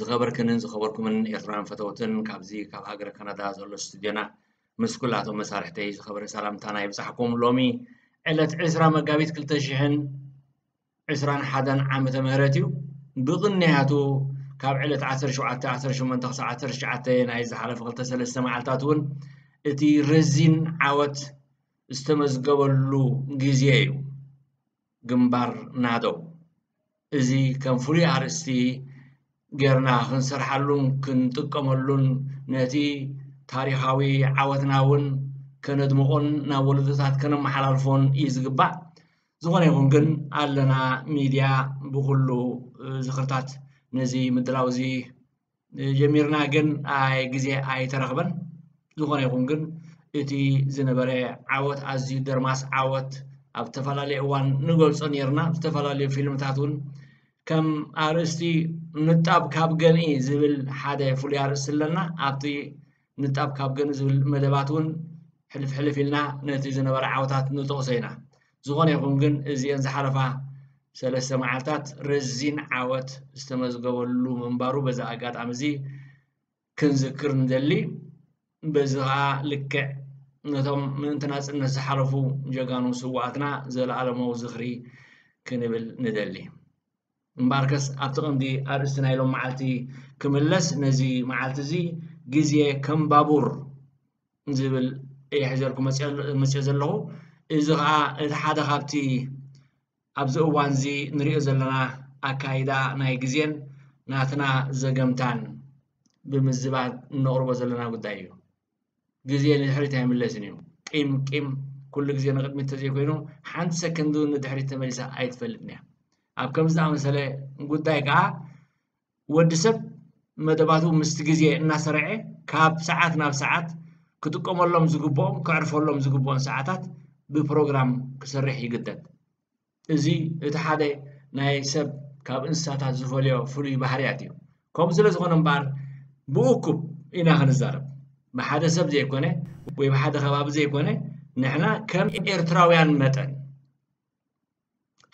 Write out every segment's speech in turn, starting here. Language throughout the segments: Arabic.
ዝገበርክንን ዝኸበርኩምን ኤርትራን ፈተውትን ካብዚ ካብ ሃገረ ካናዳ ዘሎ ስቱድዮና ምስ ኩላቶም መሳርሕተይ ዝኸበረ ሰላምታና ይብፃሕኩም ሎሚ ዕለት 20 መጋቢት 221 ዓመተ ምህረት እዩ ብቕንያቱ ካብ ዕለት 17 18 ክሳብ 19 ናይ ዝሓለፈ 23 መዓልታት እውን እቲ ረዚን ዓወት ዝተመዝገበሉ ግዜ እዩ ግንባር ናዶ እዚ ከም ፍሉይ ኣርእስቲ ጌርና ክንሰርሓሉን ክንጥቀመሉን ነቲ ታሪኻዊ ዓወትና እውን ከነድምቆን ናብ ወለዶታት ከነመሓላልፎን እዩ ዝግባእ ዝኾነ ይኹን ግን ኣለና ሚድያ ብኩሉ ዝኽርታት ነዚ ምድላው እዚ ጀሚርና ግን ኣይ ግዜ ኣይተረክበን ዝኾነ ይኹን ግን እቲ ዝነበረ ዓወት ኣዝዩ ደርማስ ዓወት ኣብ ዝተፈላለየ እዋን ንገልፆ ነርና ዝተፈላለዩ ፊልምታት እውን ከም ኣርእስቲ ምጣብ ካብ ገንኢ ዝብል ሓደ ፍሉይ ኣርእስቲ ኣለና ኣብቲ ምጣብ ካብ ገንኢ ዝብል መደባት እውን ሕልፍ ሕልፍ ኢልና ነቲ ዝነበረ ዓወታት ንጥቕሶ ኢና ዝኾነ ይኹን ግን እዚአን ዝሓለፋ ሰለስተ መዓልትታት ረዚን ዓወት ዝተመዝገበሉ ምንባሩ በዛ ኣጋጣሚ እዚ ክንዝክር ንደሊ በዚ ከዓ ልክዕ ነቶም ምእንትና ፅነት ዝሓለፉ ጀጋኑ ስዋኣትና ዘለኣለማዊ ዝኽሪ ክንብል ንደሊ እምበኣርከስ ኣብቲ ቐንዲ ኣርእስትና ኢሎም መዓልቲ ክምለስ ነዚ መዓልቲ እዚ ግዜ ከም ባቡር ዝብል እየ ሒዘልኩም መፅኦ ዘለኹ እዚ ከዓ እቲ ሓደ ካብቲ ኣብዚ እዋን እዚ ንሪኦ ዘለና ኣካይዳ ናይ ግዜን ናትና ዘገምታን ብምዝባል እነቕርቦ ዘለና ጉዳይ እዩ ግዜ ንድሕሪት ኣይምለስን እዩ ቂም ቂም ኩሉ ግዜ ንቕድሚት ተዘይኮይኑ ሓንቲ ሰከንድ እውን ንድሕሪት ተመሊሳ ኣይትፈልጥን እያ اب كمز مساله گوتاي كا ودسب مدباتو مستگزي انا سرعه كاب ساعات ناب ساعات كتقوملهم زغبوم كعرفولهم زغبون ساعات ببروغرام كسرح يگدد ازي اتحاد ناي سب كاب انسات زفوليو فري بحرياتيو كوم زله زغنم بار بوكوب انا غنزارب بحادثه زي كونه وبحادثه خباب زي كونه نحنا كم ارتراويان متن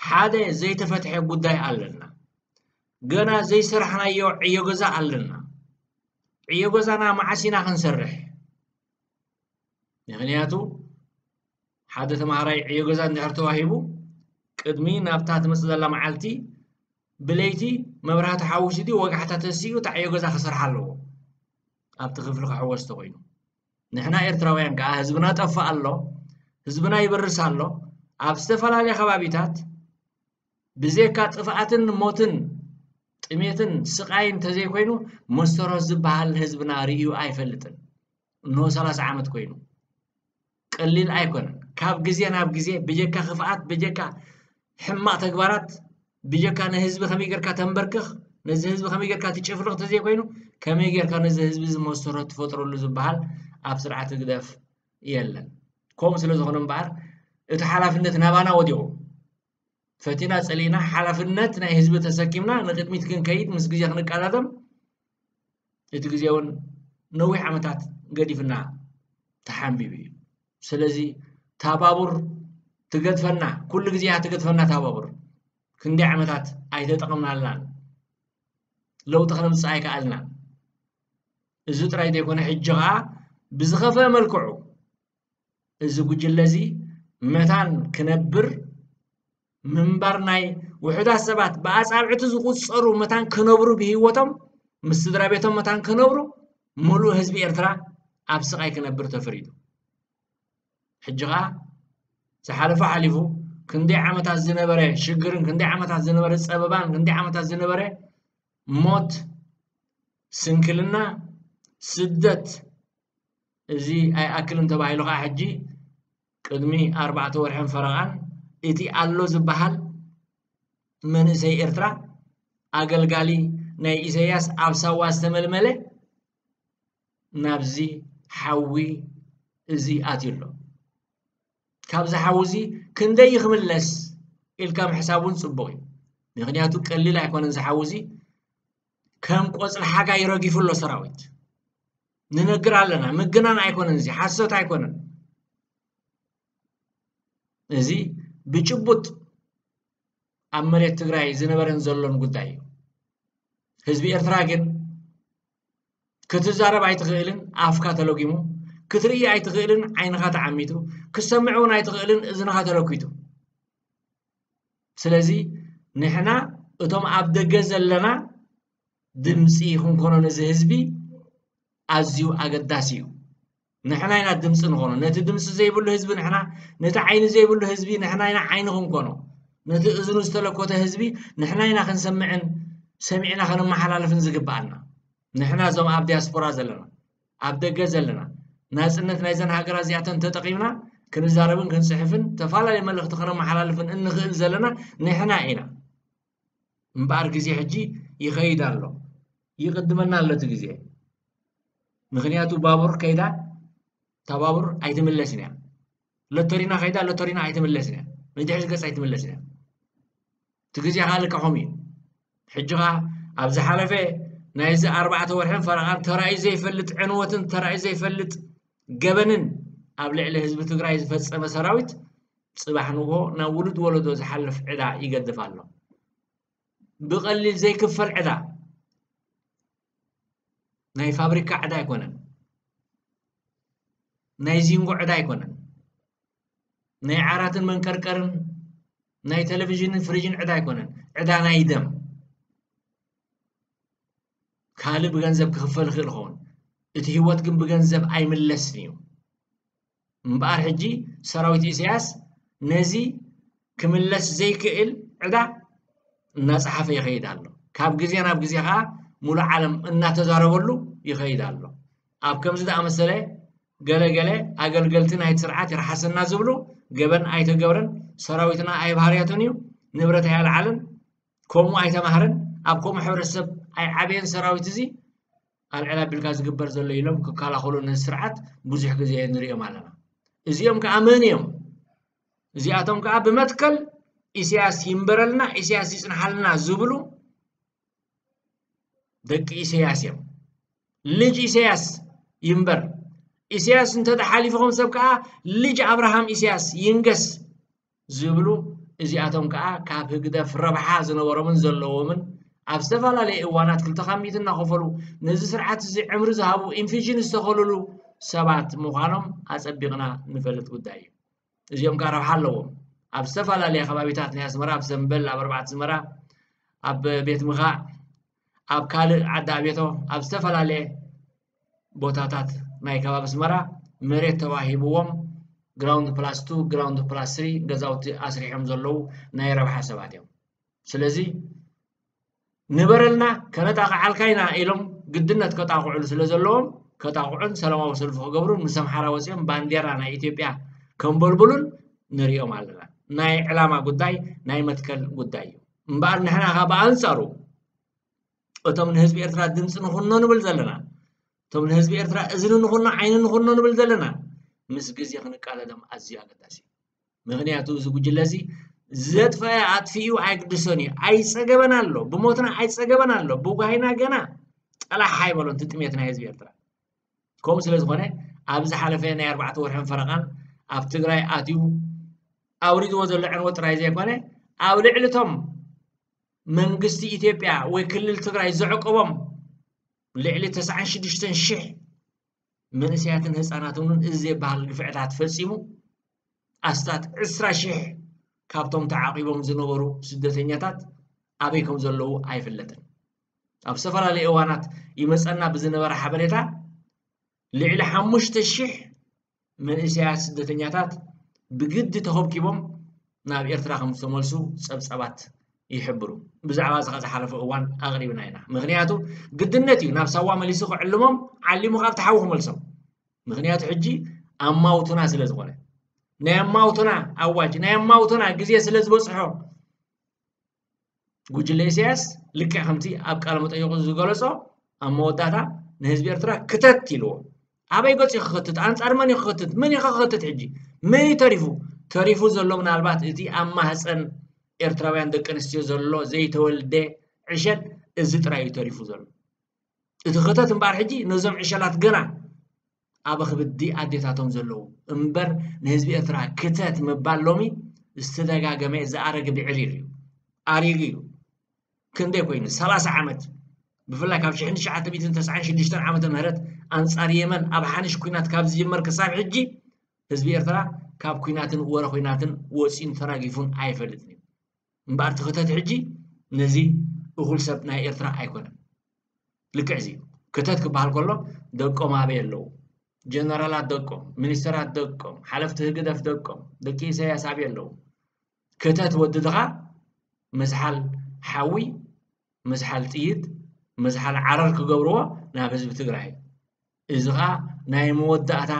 ሓደ ዘይተፈትሐ ጉዳይ ኣለና ገና ዘይሰርሕናዮ ዕዮ ገዛ ኣለና ዕዮ ገዛና መዓሲና ክንሰርሕ ምክንያቱ ሓደ ተምሃራይ ዕዮ ገዛ እንድሕር ተዋሂቡ ቅድሚ ናብታ ትመፅእ ዘላ መዓልቲ ብለይቲ መብራህቲ ሓዊሱ ድዩ ወጋሕታ ተሲኡ እታ ዕዮ ገዛ ክሰርሕ ኣለዎ ኣብቲ ክፍሊ ክሕወስቶ ኮይኑ ንሕና ኤርትራውያን ከዓ ህዝብና ጠፍእ ኣሎ ህዝብና ይበርስ ኣሎ ኣብ ዝተፈላለየ ከባቢታት ብዘካ ጥፍኣትን ሞትን ጥሜትን ስቃይን እንተዘይኮይኑ መስተሮት ዝበሃል ህዝብና ርእዩ ኣይፈልጥን እንሆ 30 ዓመት ኮይኑ ቀሊል ኣይኮነን ካብ ግዜ ናብ ግዜ ብጀካ ክፍኣት ብጀካ ሕማቅ ተግባራት ብጀካ ንህዝቢ ከመይ ጌርካ ተንበርክኽ ነዚ ህዝቢ ከመይ ጌርካ ትጭፍርቕ ተዘይኮይኑ ከመይ ጌርካ ነዚ ህዝቢ ዝመስተሮ ትፈጥረሉ ዝበሃል ኣብ ስርዓት ግደፍ የለን ከምኡ ስለ ዝኾነ እምበኣር እቲ ሓላፍነት ናባና ወዲቑ ፈቲና ፀሊና ሓላፍነት ናይ ህዝቢ ተሰኪምና ንቅድሚት ክንከይድ ምስ ግዜ ክንቀዳደም እቲ ግዜ እውን ነዊሕ ዓመታት ገዲፍና ተሓንቢብ እዩ ስለዚ ታባቡር ትገድፈና ኩሉ ግዜ ትገድፈና ታባቡር ክንደይ ዓመታት ኣይተጠቕምናልናን ለውጢ ክነምፅእ ኣይከኣልና እዚ ጥራይ ዘይኮነ ሕጂ ከዓ ብዝኸፈአ መልክዑ እዚ ጉጅለ እዚ መታን ክነብር منبر ناي وحدة سبات بعض عرب تزوجوا صاروا متان كنبرو بهيوتهم مستدرا بيتهم متان كنبرو ملو هزب إرثرا أبسقاي كنبر تفريدو حجها سحلف حلفو كندي عمت عزينا بره شجرن كندي عمت عزينا بره سببان كندي عمت عزينا بره موت سنكلنا سدت زي أكلن تبعي لغة حجي كدمي أربعة ورحم فرغان እቲ ኣሎ ዝበሃል መንእሰይ ኤርትራ ኣገልጋሊ ናይ ኢሳያስ ኣብ ሳዋ ዝተመልመለ ናብዚ ሓዊ እዚ ኣትዩ ኣሎ ካብዚ ሓዊ እዚ ክንደይ ይክምለስ ኢልካ ምሕሳብ እውን ፅቡቅ እዩ ምክንያቱ ቀሊል ኣይኮነን ዝሓዊ እዚ ከም ቆፅሊ ሓጋ ይረጊፉ ኣሎ ሰራዊት ንነግር ኣለና ምግናን ኣይኮነን እዚ ሓሶት ኣይኮነን እዚ ብጭቡጥ ኣብ መሬት ትግራይ ዝነበረን ዘሎን ጉዳይ እዩ ህዝቢ ኤርትራ ግን ክትዛረብ ኣይትኽእልን ኣፍካ ተለጊሙ ክትርኢ ኣይትኽእልን ዓይንኻ ተዓሚቱ ክሰምዕ እውን ኣይትኽእልን እዝንኻ ተለኪቱ ስለዚ ንሕና እቶም ኣብ ደገ ዘለና ድምፂ ክንኮኖ ነዚ ህዝቢ ኣዝዩ ኣገዳሲ እዩ ንሕና ኢና ድምፂ ንኾኑ ነቲ ድምፂ ዘይብሉ ህዝቢ ንሕና ነቲ ዓይኒ ዘይብሉ ህዝቢ ንሕና ኢና ዓይኒ ክንኮኖ ነቲ እዝኑ ዝተለኮተ ህዝቢ ንሕና ኢና ክንሰምዕን ሰሚዕና ክንመሓላለፍን ዝግባኣልና ንሕና እዞም ኣብ ዲያስፖራ ዘለና ኣብ ደገ ዘለና ናፅነት ናይዘን ሃገራት እዚኣተን ተጠቂምና ክንዛረብን ክንፅሕፍን ተፈላለየ መልእኽቲ ክነመሓላልፍን እንኽእል ዘለና ንሕና ኢና እምበኣር ግዜ ሕጂ ይኸይድ ኣሎ ይቅድመና ኣሎ እቲ ግዜ ምክንያቱ ባቡር ከይዳ ተባብር ኣይትምለስን እያ ሎተሪና ከይዳ ሎተሪና ኣይትምለስን እያ መድሕሪ ገፅ ኣይትምለስን እያ እቲ ግዜኻ ልቀኾም እዩ ሕጂ ከዓ ኣብ ዝሓለፈ ናይዚ ኣርባዕተ ወርሕን ፈረቓን ተራእዩ ዘይፈልጥ ዕንወትን ተራእዩ ዘይፈልጥ ገበንን ኣብ ልዕሊ ህዝቢ ትግራይ ዝፈፀመ ሰራዊት ፅባሕ ንሆ ናብ ውሉድ ወለዶ ዝሓልፍ ዕዳ ይገድፍ ኣሎ ብቐሊል ዘይክፈል ዕዳ ናይ ፋብሪካ ዕዳ ኣይኮነን ናይ ዚንጉዕዳ ኣይኮነን ናይ ዓራትን መንከርከርን ናይ ቴሌቭዥንን ፍሪጅን ዕዳ ኣይኮነን ዕዳ ናይ ደም ካልእ ብገንዘብ ክኽፈል ይኽእል ኸውን እቲ ህይወት ግን ብገንዘብ ኣይምለስን እዩ እምበኣር ሕጂ ሰራዊት እስያስ ነዚ ክምለስ ዘይክእል ዕዳ እናፀሓፈ ይኸይድ ኣሎ ካብ ግዜ ናብ ግዜ ከዓ ሙሉእ ዓለም እናተዛረበሉ ይኸይድ ኣሎ ኣብ ከምዚ ዝኣመሰለ ገለገለ ኣገልገልትን ኣይት ስርዓት ይረሓሰና ዝብሉ ገበን ኣይተገብረን ሰራዊትና ኣይባህርያትን እዩ ንብረት ኣይኣልዓለን ከምኡ ኣይተማህረን ኣብ ከምኡ ሕብረተሰብ ኣይዓበየን ሰራዊት እዚ ኣልዕል ኣቢልካ ዝግበር ዘሎ ኢሎም ክከላኸሉ ንስርዓት ብዙሕ ግዜ ንሪኦም ኣለና እዚኦም ከዓ መን እዮም እዚኣቶም ከዓ ብመትከል ኢሳያስ ይንበረልና ኢሳያስ ይፅንሓልና ዝብሉ ደቂ ኢሳያስ እዮም ልጅ ኢሳያስ ይንበር ኢሳያስ እንተተሓሊፎም ሰብ ከዓ ልጅ ኣብርሃም ኢሳያስ ይንገስ ዝብሉ እዚኣቶም ከዓ ካብ ህግደፍ ረብሓ ዝነበሮምን ዘለዎምን ኣብ ዝተፈላለየ እዋናት ክልተ ካሚት እናኸፈሉ ነዚ ስርዓት እዚ ዕምሪ ዝሃቡ ኢንፊዥን ዝተኸልሉ ሰባት ምዃኖም ኣፀቢቕና ንፈልጥ ጉዳይ እዩ እዚኦም ከዓ ረብሓ ኣለዎም ኣብ ዝተፈላለየ ከባቢታት ናይ ኣስመራ ኣብ ዘንበል ኣብ ኣርባዕት ዝመራ ኣብ ቤት ምኻዕ ኣብ ካልእ ዓዳ ቤቶ ኣብ ዝተፈላለየ ቦታታት ማእከላዊ አስመራ መሬት ተዋሂብዎም ግራውንድ ፕላስ ቱ ግራውንድ ፕላስ ስሪ ገዛውቲ ኣስሪሖም ዘለው ናይ ረብሓ ሰባት እዮም ስለዚ ንበረልና ከነጣቕዓልካ ኢና ኢሎም ግድነት ከጣቕዑሉ ስለ ዘለዎም ከጣቕዑን ሰላማዊ ሰልፊ ክገብሩን ምስ ኣምሓራ ወፂኦም ባንዴራ ናይ ኢትዮጵያ ከንበልብሉን ንሪኦም ኣለና ናይ ዕላማ ጉዳይ ናይ መትከል ጉዳይ እዩ እምበኣር ንሕና ኸ ብኣንፃሩ እቶም ንህዝቢ ኤርትራ ድምፂ ንኹኖ ንብል ዘለና تم الهزب إرثرا أزين نخونا عين نخونا نبل دلنا مسجز يخن قال دم أزيا قداسي مغني أتوز بجلازي زد فيا عطفيو عيك دسوني أي سجبنا له بموتنا أي سجبنا له بوجهنا جنا على حي بلون تتميتنا هزب إرثرا كم سلز خنة أبز حلفين أربعة ورحم فرقان أبتغرى أتيو أوريد وزل عن وترايز يا أولي علتهم من قصة إثيوبيا وكل التغرى يزعقهم ልዕሊ 96,000 መንእስያትን ህፃናት እውን እዚ ባህል ግፍዕታት ፈፂሙ ኣስታት 20,000 ካብቶም ተዓቂቦም ዝነበሩ ስደተኛታት ኣበይ ከም ዘለዉ ኣይፍለጥን ኣብ ዝተፈላለዩ እዋናት ይመፀና ብዝነበረ ሓበሬታ ልዕሊ 5,000 መንእስያት ስደተኛታት ብግዲ ተኸብኪቦም ናብ ኤርትራ ከም ዝተመልሱ ፀብፀባት ይሕብሩ ብዛዕባ እዚ ዝሓለፈ እዋን ኣቕሪብና ኢና ምክንያቱ ግድነት እዩ ናብ ሳዋ መሊሱ ክዕልሞም ዓሊሙ ካብ ተሓዊ ክመልሶም ምክንያቱ ሕጂ ኣማውቱና ስለ ዝኾነ ናይ ኣማውቱና ኣዋጅ ናይ ኣማውቱና ግዜ ስለ ዝበፅሖ ጉጅለ ኢሳያስ ልክዕ ከምቲ ኣብ ቃለ መጠየቁ ዝገለፆ ኣብ መወዳእታ ንህዝቢ ኤርትራ ክተት ኢልዎ ኣበይ ገፅ እዩ ክኽትት ኣንፃር መን እዩ ክኽትት መን እዩ ክኽትት ሕጂ መን እዩ ተሪፉ ተሪፉ ዘሎ ምናልባት እቲ ኣብ ማህፀን ኤርትራውያን ደቂ ኣንስትዮ ዘሎ ዘይተወልደ ዕሸል እዚ ጥራይ እዩ ተሪፉ ዘሎ እቲ ክተት እምበር ሕጂ ነዞም ዕሸላት ገና ኣብ ክብዲ ኣዴታቶም ዘለዉ እምበር ንህዝቢ ኤርትራ ክተት ምባል ሎሚ ዝተደጋገመ ዝኣረግ ብዕሪር እዩ ኣሪግ እዩ ክንደይ ኮይኑ 3ላ0 ዓመት ብፍላይ ካብ 1996 ዓመ ምህረት ኣንፃር የመን ኣብ ሓንሽ ኩናት ካብ ዝጀመር ክሳብ ሕጂ ህዝቢ ኤርትራ ካብ ኩናትን ወረ ኩናትን ወፂኡን ተራጊፉን ኣይፈልጥን እዩ እምበኣር እቲ ሕጂ ነዚ እኹል ሰብ ናይ ኤርትራ ኣይኮነን ልክዕ እዚ ክተት ክበሃል ከሎ ደቆም ኣበይ ኣለው ጀነራላት ደቆም ሚኒስተራት ደቆም ሓለፍቲ ህግደፍ ደቆም ደቂ ኢሳያስ ኣበይ ኣለው ክተት ወዲ ድኻ መዝሓል ሓዊ መዝሓል ጥይት መዝሓል ዓረር ክገብርዎ ናብ ህዝቢ ትግራይ እዚ ከዓ ናይ መወዳእታ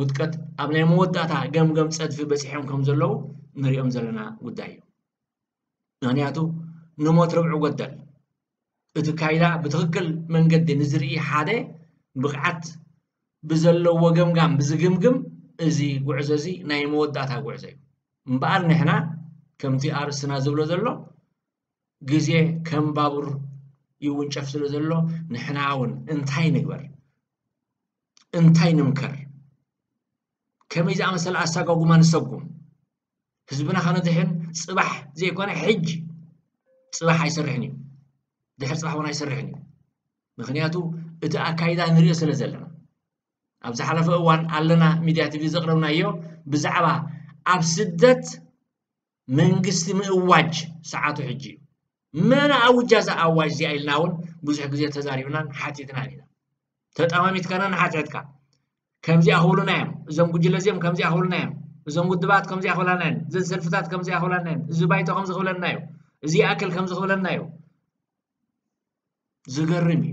ውጥቀት ኣብ ናይ መወዳእታ ገምገም ፀድፊ በፂሖም ከም ዘለው ንሪኦም ዘለና ጉዳይ እዩ ምክንያቱ ንሞት ርብዑ ጎደል እቲ ካይዳ ብትክክል መንገዲ ንዝርኢ ሓደ ብቕዓት ብዘለዎ ገምጋም ብዝግምግም እዚ ጉዕዞ እዚ ናይ መወዳእታ ጉዕዞ እዩ እምበኣር ንሕና ከምቲ ኣርእስና ዝብሎ ዘሎ ግዜ ከም ባቡር ይውንጨፍ ስለ ዘሎ ንሕና እውን እንታይ ንግበር እንታይ ንምከር ከመይ ዝኣመሰለ ኣሳጓጉማ ንሰጉም ህዝብና ከነድሕን ፅባሕ ዘይኮነ ሕጂ ፅባሕ ኣይስርሕን እዩ ድሕር ፅባሕ እውን ኣይስርሕን እዩ ምክንያቱ እቲ ኣካይዳ ንሪኦ ስለ ዘለና ኣብ ዝሓለፈ እዋን ኣለና ሚድያ ቲቪ ዘቕረብናዮ ብዛዕባ ኣብ ስደት መንግስቲ ምእዋጅ ሰዓቱ ሕጂ እዩ መን ኣውጃ ዛ ኣዋጅ እዚኣ ኢልና እውን ብዙሕ ግዜ ተዛሪብናን ሓቲትናን ኢና ተጠማሚትካና ንሓትዕትካ ከምዚኣ ክብሉና እዮም እዞም ጉጅለ እዚኦም ከምዚኣ ክብሉና እዮም እዞም ውድባት ከምዚ ኣይኽብላናን እዘን ሰልፍታት ከምዚ ኣይኽብላናን እዚ ባይቶ ከም ዝኽብለና እዩ እዚ ኣክል ከም ዝኽብለና እዩ ዝገርም እዩ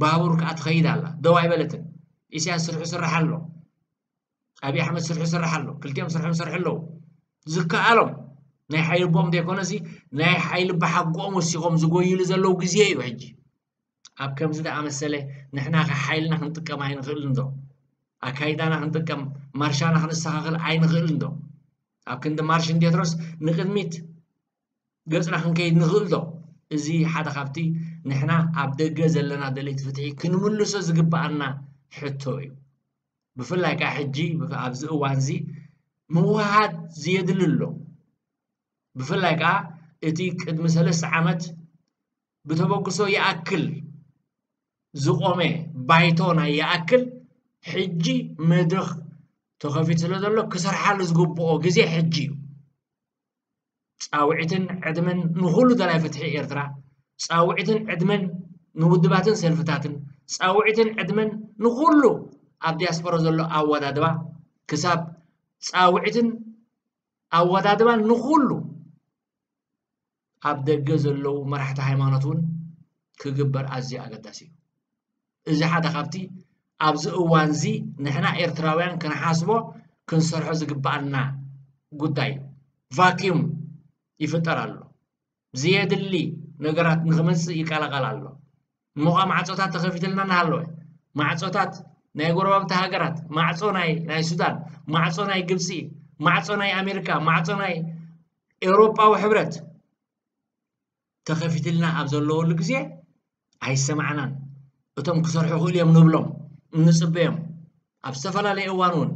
ባቡር ከዓ ትኸይድ ኣላ ደው ኣይበለትን ኢሳያስ ስርሑ ስራሕ ኣሎ ኣብዪ ኣሕመድ ስርሑ ስራሕ ኣሎ ክልቲኦም ስርሖም ስርሑ ኣለዉ ዝከኣሎም ናይ ሓይሊ ቦኦም ዘይኮነሲ ናይ ሓይሊ ብሓጎኦም ወሲኾም ዝጎይሉ ዘለዉ ግዜ እዩ ሕጂ ኣብ ከምዚ ዝኣመሰለ ንሕና ኸ ሓይልና ክንጥቀም ኣይንኽእልን ዶ ኣካይዳና ክንጥቀም ማርሻና ክንስተኻኽል ዓይንኽእል እንዶ ኣብ ክንዲ ማርሽ እንዴትሮስ ንቅድሚት ገፅና ክንከይድ ንኽእል ዶ እዚ ሓደ ካብቲ ንሕና ኣብ ደገ ዘለና ደለይቲ ፍትሒ ክንምልሶ ዝግባኣና ሕቶ እዩ ብፍላይ ከዓ ሕጂ ኣብዚ እዋን እዚ ምውሃድ ዝየድል ኣሎ ብፍላይ ከዓ እቲ ቅድሚ ሰለስተ ዓመት ብተበግሶ ይኣክል ዝቆመ ባይቶ ናይ ይኣክል ሕጂ መድረኽ ተኸፊት ስለ ዘሎ ክሰርሓሉ ዝግብኦ ግዜ ሕጂ እዩ ፃውዒትን ዕድመን ንኩሉ ተላይ ፍትሒ ኤርትራ ፃውዒትን ዕድመን ንውድባትን ሰልፍታትን ፃውዒትን ዕድመን ንኩሉ ኣብ ዲያስፖራ ዘሎ ኣወዳድባ ክሳብ ፃውዒትን ኣወዳድባን ንኩሉ ኣብ ደገ ዘለው መራሕቲ ሃይማኖት እውን ክግበር ኣዝዩ ኣገዳሲ እዩ እዚ ሓደ ካብቲ ኣብዚ እዋን እዚ ንሕና ኤርትራውያን ክንሓስቦ ክንሰርሖ ዝግባአና ጉዳይ ቫኪዩም ይፍጠር ኣሎ ዘየድሊ ነገራት ንክመፅእ ይቀላቀል ኣሎ እሞ ከዓ ማዕፆታት ተኸፊትልና እናሃለወ ማዕፆታት ናይ ጎረባብቲ ሃገራት ማዕፆ ናይ ሱዳን ማዕፆ ናይ ግብፂ ማዕፆ ናይ ኣሜሪካ ማዕፆ ናይ ኤውሮጳዊ ሕብረት ተኸፊትልና ኣብ ዘለወሉ ግዜ ኣይሰማዕናን እቶም ክሰርሑ ይኽእሉ እዮም ንብሎም ንፅበዮም ኣብ ዝተፈላለዩ እዋን እውን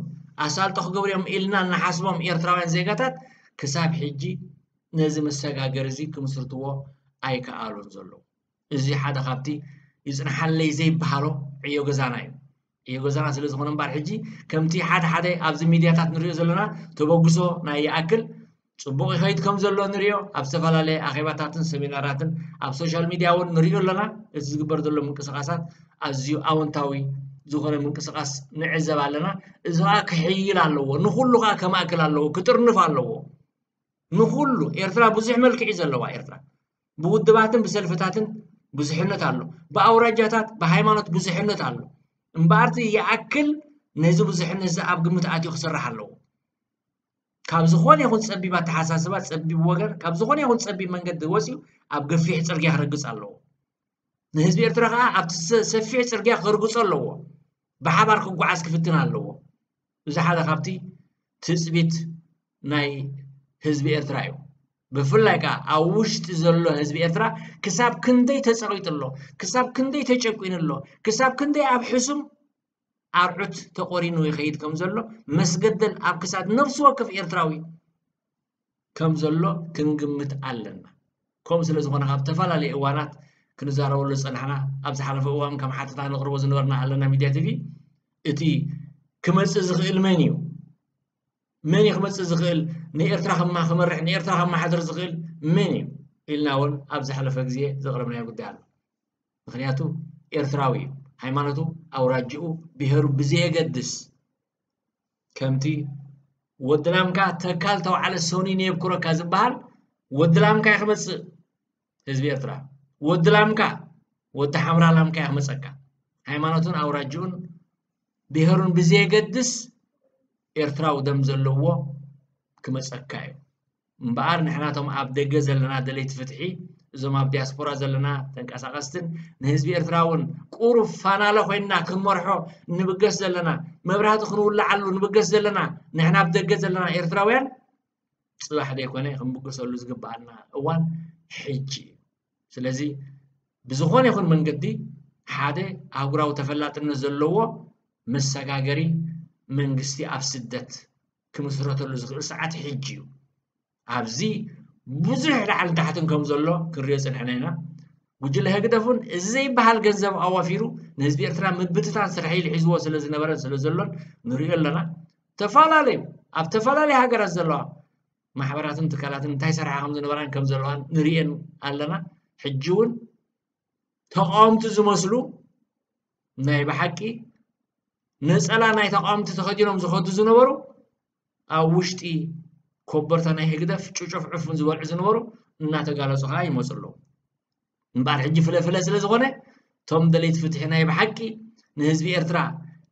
ኣሳልጦ ክገብርዮም ኢልና ንሓስቦም ኤርትራውያን ዜጋታት ክሳብ ሕጂ ነዚ መሰጋገር እዚ ክምስርትዎ ኣይከኣሉን ዘለዉ እዚ ሓደ ካብቲ ይፅንሓለይ ዘይበሃሎ ዕዮ ገዛና እዩ ዕዮ ገዛና ስለ ዝኾነ እምበር ሕጂ ከምቲ ሓደ ሓደ ኣብዚ ሚድያታት ንሪኦ ዘለና ተበግሶ ናይ ይኣክል ፅቡቅ ይኸይድ ከም ዘሎ ንሪኦ ኣብ ዝተፈላለየ ኣኼባታትን ሰሚናራትን ኣብ ሶሻል ሚድያ እውን ንሪኦ ኣለና እቲ ዝግበር ዘሎ ምንቅስቃሳት ኣዝዩ ኣወንታዊ ዝኾነ ምንቅስቃስ ንዕዘብ ኣለና እዚ ከዓ ክሕይል ኣለዎ ንኩሉ ከዓ ከማእክል ኣለዎ ክጥርንፍ ኣለዎ ንኩሉ ኤርትራ ብዙሕ መልክዕ እዩ ዘለዋ ኤርትራ ብውድባትን ብሰልፍታትን ብዙሕነት ኣሎ ብኣውራጃታት ብሃይማኖት ብዙሕነት ኣሎ እምበኣርቲ ይኣክል ነዚ ብዙሕነት እዚ ኣብ ግምት ኣትዩ ክስራሕ ኣለዎ ካብ ዝኾነ ይኹን ፀቢብ ኣተሓሳስባ ፀቢብ ወገን ካብ ዝኾነ ይኹን ፀቢብ መንገዲ ወፅኡ ኣብ ገፊሕ ፅርግያ ክርግፅ ኣለዎ ንህዝቢ ኤርትራ ከዓ ኣብቲ ሰፊሕ ፅርግያ ክርግፆ ኣለዎ ብሓባር ክጓዓዝ ክፍትን ኣለዎ እዚ ሓደ ካብቲ ትፅቢት ናይ ህዝቢ ኤርትራ እዩ ብፍላይ ከዓ ኣብ ውሽጢ ዘሎ ህዝቢ ኤርትራ ክሳብ ክንደይ ተፀቂጡ ኣሎ ክሳብ ክንደይ ተጨቂኑ ኣሎ ክሳብ ክንደይ ኣብ ሕሱም ኣርዑት ተቆሪኑ ይኸይድ ከም ዘሎ መስገደል ኣብ ክሳድ ነፍሲ ወክፍ ኤርትራዊ ከም ዘሎ ክንግምት ኣለና ከምኡ ስለ ዝኾነ ካብ ዝተፈላለዩ እዋናት كنزارو ولا صلحنا ابز حلفه وهم كم حتى تاع نقرو زنورنا على ميديا تي في اتي كمس زغل منيو مني خمس زغل نير تراهم ما خمر نير تراهم ما حدر زغل مني قلنا ول ابز حلفه غزي زغربنا يا قدال مخنياتو ارتراوي هيمانتو او راجعو بهرو بزي قدس كمتي ودلامكا تكالتو على سوني نيب كره كازبال ودلامكا يخمس حزب ارتراوي ወድ ላምካ ወድ ሐምራ ላምካ ያመፀካ ሃይማኖትን ኣውራጅኡን ብሄሩን ብዘየገድስ ኤርትራዊ ደም ዘለዎ ክመፀካ እዩ እምበኣር ንሕናቶም ኣብ ደገ ዘለና ደለይቲ ፍትሒ እዞም ኣብ ዲያስፖራ ዘለና ተንቀሳቀስትን ንህዝቢ ኤርትራ እውን ቁሩብ ፋናለ ኮይንና ክንመርሖ ንብገስ ዘለና መብራህቲ ክንውላዓሉ ንብገስ ዘለና ንሕና ኣብ ደገ ዘለና ኤርትራውያን ፅባሕ ደይኮነ ክንብገሰሉ ዝግበኣልና እዋን ሕጂ እዩ سلزي بزخون يخون من قدي حادة أقرأ وتفلات النزلوا مسجاجري من قستي أفسدت كمسرات اللزق الساعات حجيو أبزي بزح لعل تحتن كم زلوا كريس الحنينة وجل هكذا ازاي بحال جزم أوافيرو نزبي أرتنا مبتت عن سرحيل حزوا سلزي نبرة سلزلون نريد لنا تفالا لي أب تفعل علي هكذا الزلوا ما تكالاتن تايسر عقم زنبران كم زلوان نريد حجون تقامت زمسلو ناي بحكي نسألا ناي تقامت تخدينهم زخد زنبرو او وشتي كبرتا ناي هكدف تشوف عفن زوال زنبرو ناتا قالا صحاي مسلو نبار حجي فلا فلا سلزغوني توم دليت فتحي ناي بحكي نهزبي ارترا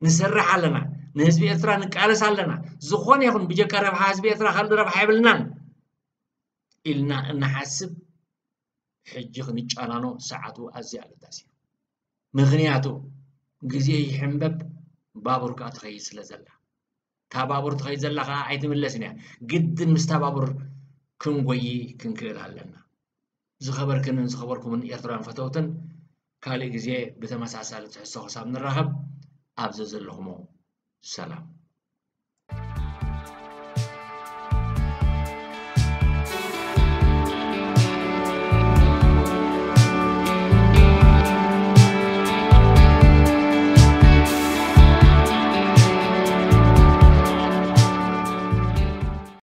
نسرح لنا نهزبي ارترا نكالس لنا زخوني يخون بجاك ربحا هزبي ارترا خلد ربحا يبلنا إلنا نحسب ሕጂ ክንጫናኖ ሰዓቱ ኣዝዩ ኣገዳሲ እዩ ምክንያቱ ግዜ ይሕንበብ ባቡር ከዓ ትኸይድ ስለ ዘላ እታ ባቡር ትኸይድ ዘላ ከዓ ኣይትምለስን እያ ግድን ምስታ ባቡር ክንጎይ ክንክእል ኣለና ዝኸበርክንን ዝኸበርኩምን ኤርትራውያን ፈተውትን ካልእ ግዜ ብተመሳሳሊ ትሕሶ ክሳብ ንራኸብ ኣብዚ ዘለኹሞ ሰላም